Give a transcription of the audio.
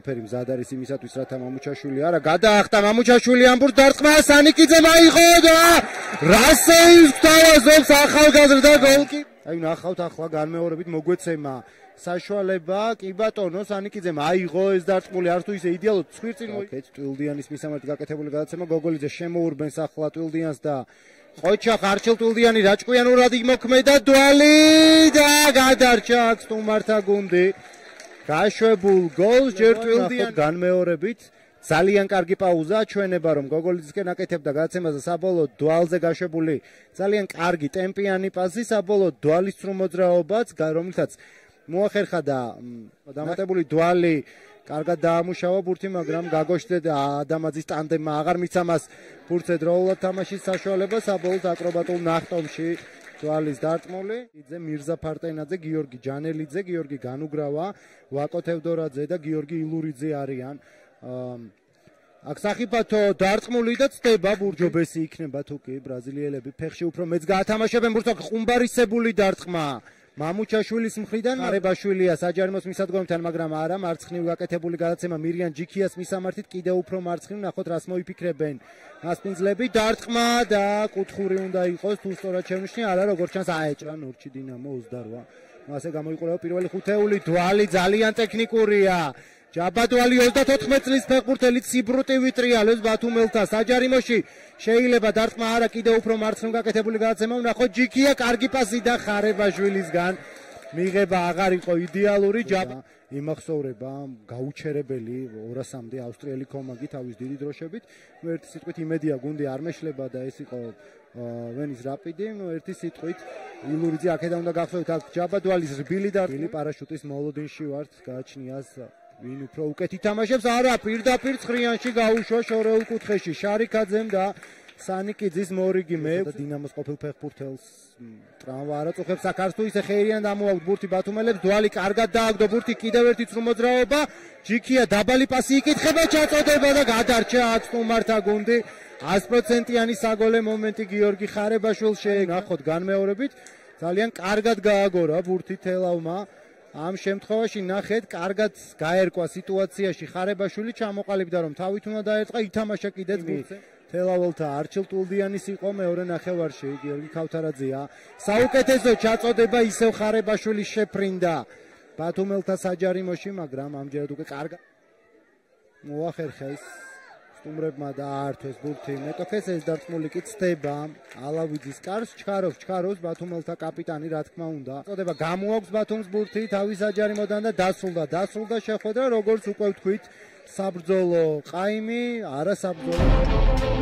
ყველაფერი მზად არის იმისათვის, რათა მამუჩაშვილი არა გადაახტა მამუჩაშვილი ამბურ დარტყმა სანიკიძე მაიღო და რასეის თავაზობს ახალგაზრდა გოლკი. აი ნახავთ ახლა განმეორებით მოგვეცემა საშუალება კი ბატონო სანიკიძე მაიღო ეს დარტყმული არ თუ ისე იდეალურად ცხვირწინ მოიქეთ ტვილდიანის მისამართი გაკეთებული გადაცემა გოგოლიძე შემოურბენს ახლა ტვილდიანს და ყოჩა ხარჩილ ტვილდიანი რაჭკვიანურად იმოქმედა დვალი და გადარჩა აქ სტუმართა გუნდი გაშვებულ გოლს ჯერ ტვილდიან განმეორებით. ძალიან კარგი პაუზა ჩვენება რომ გოგოლიძისკენ აკეთებდა გადაცემაზე საბოლოო დვალზე გაშვებული ძალიან კარგი ტემპიანი პასი საბოლოო დვალის სრუმოძრაობაც რომელთაც მოახერხა და დამატებული დვალი კარგად დაამუშავა ბურთი მაგრამ გაგოშდე და ადამაძის ტანდემმა აღარ მიცა მას ბურთზე დროულად თამაშის საშუალება საბოლოო აკრობატულ ნახტომში თვალის დარტყმული იძე მირზა ფარტენაძე გიორგი ჯანელიძე გიორგი განუგრავა ვაკო თევდორაძე და გიორგი ილურიძე არიან. აქ საფათო დარტყმული და ცდება ბურჯობესი იქნება თუ კი ბრაზილიელები ფეხში უფრო მეც გაათამაშებენ ბურთს ხუმბარისებული დარტყმა მამუჩაშვილის მხრიდან მარებაშვილია საჯარიმოს მისადგომთან მაგრამ არა მარცხნივ გაკეთებული გადაცემა მირიან ჯიქიას მისამართით კიდე უფრო მარცხნივ ნახოთ რას მოიფიქრებენ. მასპინძლები დარტყმა და კუთხური უნდა იყოს თუ სწორად შენიშნე არა როგორც ჩანს აეჭრა ნორჩი დინამო 28 მასე გამოიყურება პირველი ხუთეული. დვალი ძალიან ტექნიკურია ჯაბადვალი 34 წლის ფეხბურთელი ციბრუტივი ტრიალებს ბათუმელთა საჯარიმოში. შეიძლება დარტყმა არა კიდე უფრო მარცხნივ გაკეთებული გადაცემა ვნახოთ ჯიქია კარგი პასი და ხარებაშვილისგან მიღება. აღარ იყო იდეალური ჯაბა იმახსოვრება გაუჩერებელი 200-მდე ავსტრიელი კომაგი თავის დიდი დროშებით. ერთი სიტყვით იმედია გუნდი არ მეშლება და ეს იყო ვენის რაპიდი. ერთი სიტყვით ილურიძე აქედან უნდა გახსოვთ აქ ჯაბადვალის რბილი და რბილი პარაშუტის მოლოდინში ვართ გააჩნიას ვინ უფრო უკეთ ითამაშებს? არა, პირდაპირ ცხრიანში გაუშვა შორეულ კუთხეში. შარიკაძემ და სანიკიძის მორიგი მე დინამოს ყოფილ ფეხბურთელს. ტრამვა არაწუხებს საქართველოს თუ ისე ხეირიან დამოაქვს ბურთი ბათუმელებს. დვალი კარგად დააგდო ბურთი კიდევ ერთი წრუმოძრაობა. ჯიქია დაბალი პასი იკითხება ჩაწოდება და გადარჩა აქ სტუმართა გუნდი 100%-იანი საგოლე მომენტი გიორგი ხარებაშვილს შეენახოთ განმეორებით. ძალიან კარგად გააგორა ბურთი თელავმა ამ შემთხვევაში ნახეთ, კარგად გაერკვა სიტუაციაში ხარებაშვილი ჩამოყალიბდა რომ თავით უნდა დაერწყა, ითამაშა კიდეც გულზე. თელაველთა არჩილ ტულდიანის იყო მეორე ნახევარში, გიორგი ქავთარაძეა. საუკეთესო ჩაწოდება ისევ ხარებაშვილი შეფრინდა. ბათუმელთა საჯარიმოში, მაგრამ ამჯერად უკვე კარგად მოახერხა ის სტუმრებმა დაართვეს ბურთი. მეტოქეს ეს დარწმული კი ცდება. ალავიძის კარს ჩქარობს ჩქარობს ბათუმელთა კაპიტანი რა თქმა უნდა. წოდება გამოაქვს ბათუმს ბურთი თავის აჯარიმოდან და დასრულდა. დასრულდა შეხვედრა როგორც უკვე ვთქვით საბრძოლო ყაიმი არა საბრძოლო